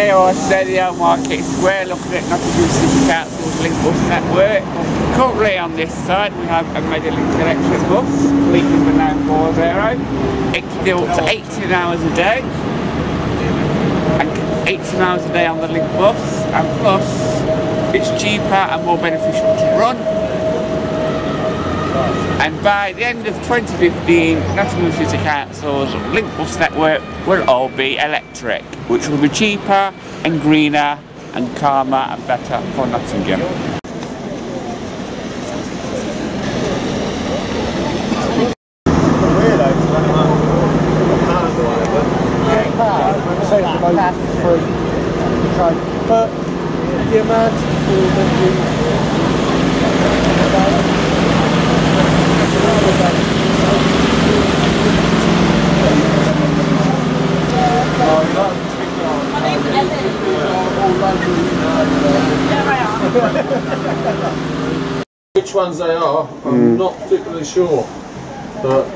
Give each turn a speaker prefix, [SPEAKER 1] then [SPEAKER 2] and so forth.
[SPEAKER 1] Here I stay on Market Square looking at Nottingham City Council's Link Bus network. Currently on this side we have a Medilink electric bus, fleet number 940. It can do up to 18 hours a day. And 18 hours a day on the Link bus and plus it's cheaper and more beneficial to run and by the end of 2015 Nottingham City Council's Link Bus network will all be electric which will be cheaper and greener and calmer and better for Nottingham.
[SPEAKER 2] But the amount of
[SPEAKER 3] Which ones they are, I'm hmm. not particularly sure. But